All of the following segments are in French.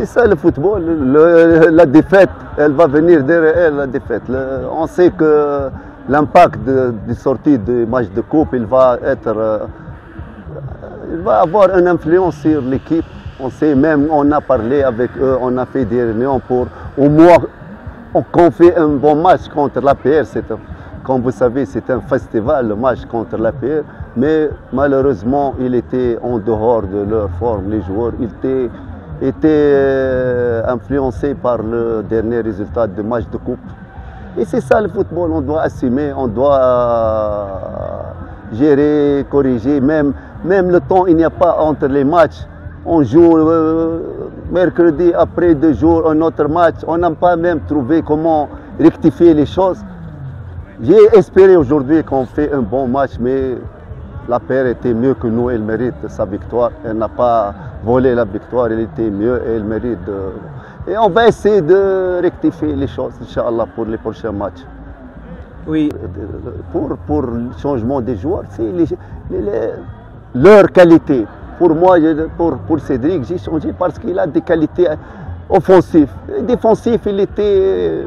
C'est ça le football. La défaite, elle va venir derrière elle, la défaite. On sait que l'impact de, de sortie du match de coupe, il va être, euh, il va avoir une influence sur l'équipe. On sait même, on a parlé avec eux, on a fait des réunions pour au moins qu'on fait un bon match contre l'APR. Comme vous savez, c'est un festival, le match contre l'APR. Mais malheureusement, il était en dehors de leur forme. Les joueurs ils étaient, euh, influencés par le dernier résultat du match de coupe. Et c'est ça le football, on doit assumer, on doit euh, gérer, corriger. Même, même le temps, il n'y a pas entre les matchs. On joue euh, mercredi, après deux jours, un autre match. On n'a pas même trouvé comment rectifier les choses. J'ai espéré aujourd'hui qu'on fait un bon match, mais la paire était mieux que nous. Elle mérite sa victoire. Elle n'a pas volé la victoire. Elle était mieux et elle mérite. de- Et on va essayer de rectifier les choses, Inch'Allah, pour les prochains matchs. Oui, Pour, pour le changement des joueurs, c'est les- les- les- leur qualité. Pour moi, pour, pour Cédric, j'ai changé parce qu'il a des qualités offensives. Défensif, il était.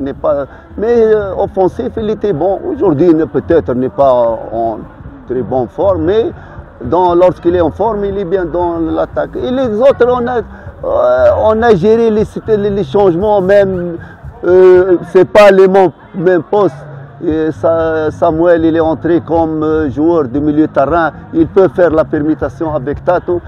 n'est pas, mais euh, offensif, il était bon. Aujourd'hui, peut-être n'est pas en très bonne forme, mais lorsqu'il est en forme, il est bien dans l'attaque. Et les autres, on a, euh, on a géré les, les- changements, même, euh, c'est pas les mêmes postes. Samuel, il est entré comme euh, joueur de milieu terrain. Il peut faire la permutation avec Tato.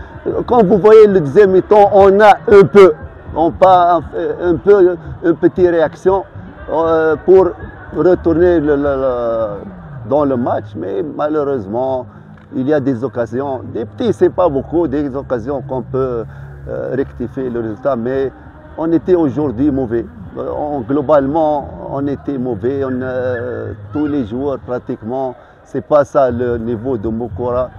Quand vous voyez le deuxième mi-temps, on a un peu, on pas un, peu, une petite réaction euh, pour retourner le- dans le match. Mais malheureusement, il y a des occasions, des petits, c'est pas beaucoup, des occasions qu'on peut euh, rectifier le résultat. Mais on était aujourd'hui mauvais. Euh, globalement, on était mauvais. On, euh, tous les joueurs pratiquement, c'est pas ça le niveau de Mokora.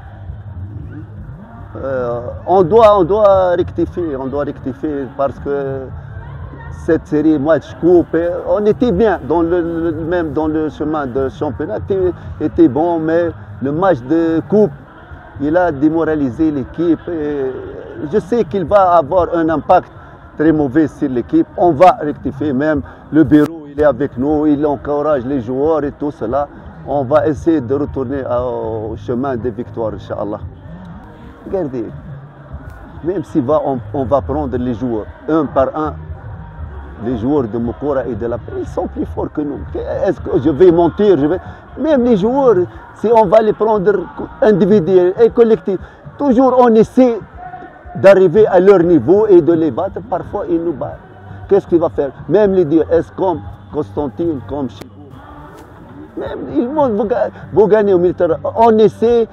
On, doit, on doit rectifier, on doit rectifier parce que cette série match coupe, on était bien dans le, même dans le chemin de championnat, était, était bon, mais le match de coupe, il a démoralisé l'équipe. Je sais qu'il va avoir un impact très mauvais sur l'équipe. On va rectifier même. Le bureau, il est avec nous, il encourage les joueurs et tout cela. On va essayer de retourner au chemin des victoires, Inch'Allah. Regardez, même si on va prendre les joueurs un par un, les joueurs de Mokora et de la ils sont plus forts que nous. Est-ce que je vais mentir je vais... Même les joueurs, si on va les prendre individuels et collectifs, toujours on essaie d'arriver à leur niveau et de les battre. Parfois, ils nous battent. Qu'est-ce qu'il va faire? Même les dire, est-ce comme Constantine, comme chez vous Même, ils vont vous, au militaire. On essaie,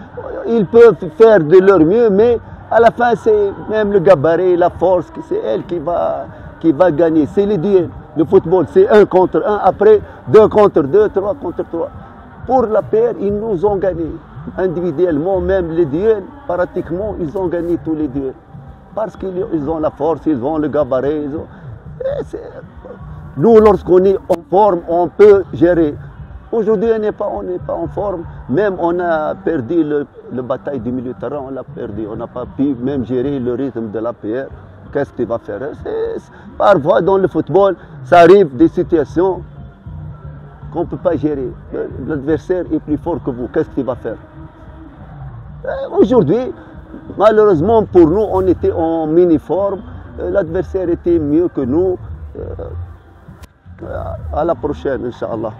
ils peuvent faire de leur mieux, mais à la fin, c'est même le gabarit, la force, c'est elle qui va, qui va gagner. C'est les duels. Le football, c'est un contre un, après deux contre deux, trois contre trois. Pour la paire, ils nous ont gagné. Individuellement, même les duels, pratiquement, ils ont gagné tous les duels. Parce qu'ils ils ont la force, ils ont le gabarit. c'est- Nous, lorsqu'on est en forme, on peut gérer. Aujourd'hui, on n'est pas, pas en forme. Même on a perdu le, le bataille du milieu de terrain, on l'a perdu. On n'a pas pu même gérer le rythme de l'APR. Qu'est-ce qu'il va faire Parfois, dans le football, ça arrive des situations qu'on ne peut pas gérer. L'adversaire est plus fort que vous. Qu'est-ce qu'il va faire? Euh, Aujourd'hui, malheureusement pour nous, on était en mini-forme. Euh, L'adversaire était mieux que nous. Euh, à la prochaine, Inch'Allah.